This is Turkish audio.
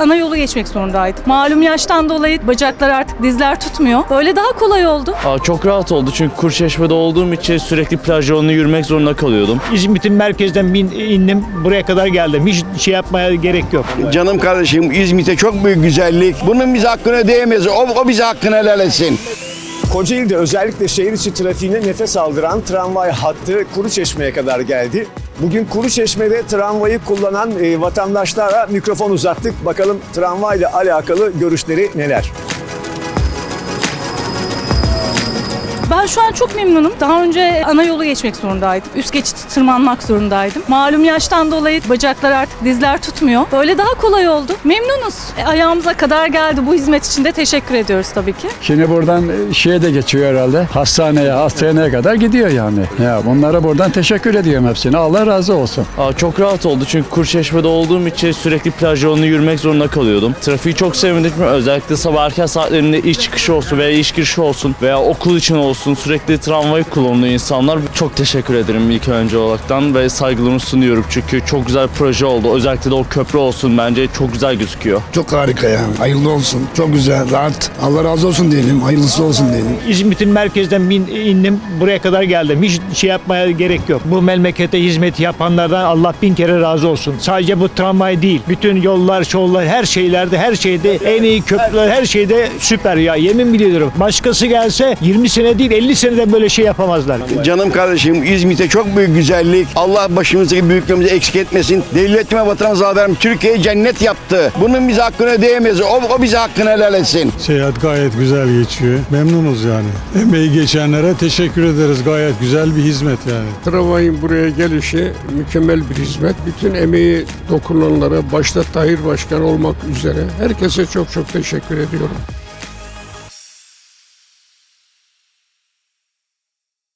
ana yolu geçmek zorundaydık. Malum yaştan dolayı bacaklar artık dizler tutmuyor. Böyle daha kolay oldu. Aa, çok rahat oldu çünkü Kurçeşme'de olduğum için sürekli plaj yolunu yürümek zorunda kalıyordum. İzmit'in merkezden bin, indim buraya kadar geldim. Hiç şey yapmaya gerek yok. Canım kardeşim İzmit'e çok büyük güzellik. Bunun bize hakkını değmez. O, o bize hakkını helal etsin. Kocaeli'de özellikle şehir içi trafiğine nefes aldıran tramvay hattı Kuruçeşme'ye kadar geldi. Bugün Kuruçeşme'de tramvayı kullanan e, vatandaşlara mikrofon uzattık. Bakalım tramvayla alakalı görüşleri neler? Ben şu an çok memnunum. Daha önce ana yolu geçmek zorundaydım. Üst geçiti tırmanmak zorundaydım. Malum yaştan dolayı bacaklar artık dizler tutmuyor. Böyle daha kolay oldu. Memnunuz. E, ayağımıza kadar geldi. Bu hizmet için de teşekkür ediyoruz tabii ki. Şimdi buradan şeye de geçiyor herhalde. Hastaneye, hastaneye kadar gidiyor yani. Ya bunlara buradan teşekkür ediyorum hepsine. Allah razı olsun. Aa, çok rahat oldu çünkü Kurçeşme'de olduğum için sürekli plaj yolunu yürümek zorunda kalıyordum. Trafiği çok sevmedik mi? Özellikle sabah erken saatlerinde iş çıkışı olsun veya iş girişi olsun veya okul için olsun sürekli tramvay kullanıyor insanlar. Çok teşekkür ederim ilk önce olaraktan ve saygılarımı sunuyorum çünkü çok güzel bir proje oldu. Özellikle de o köprü olsun bence çok güzel gözüküyor. Çok harika yani. Hayırlı olsun. Çok güzel, rahat. Allah razı olsun diyelim. Hayırlısı olsun diyelim. İzmit'in merkezden bin, indim buraya kadar geldim. Hiç şey yapmaya gerek yok. Bu memlekete hizmet yapanlardan Allah bin kere razı olsun. Sadece bu tramvay değil. Bütün yollar, şollar, her şeylerde, her şeyde en iyi köprüler, her şeyde süper ya. Yemin biliyorum. Başkası gelse 20 sene değil 50 senede böyle şey yapamazlar. Canım kardeşim İzmit'e çok büyük güzellik. Allah başımızdaki büyüklerimizi eksik etmesin. Devletime vatanımıza adalarım Türkiye'yi cennet yaptı. Bunun bize hakkını değmez. O, o bize hakkını helal etsin. Seyahat gayet güzel geçiyor. Memnunuz yani. Emeği geçenlere teşekkür ederiz. Gayet güzel bir hizmet yani. Tramvayın buraya gelişi mükemmel bir hizmet. Bütün emeği dokunanlara, başta Tahir Başkan olmak üzere herkese çok çok teşekkür ediyorum.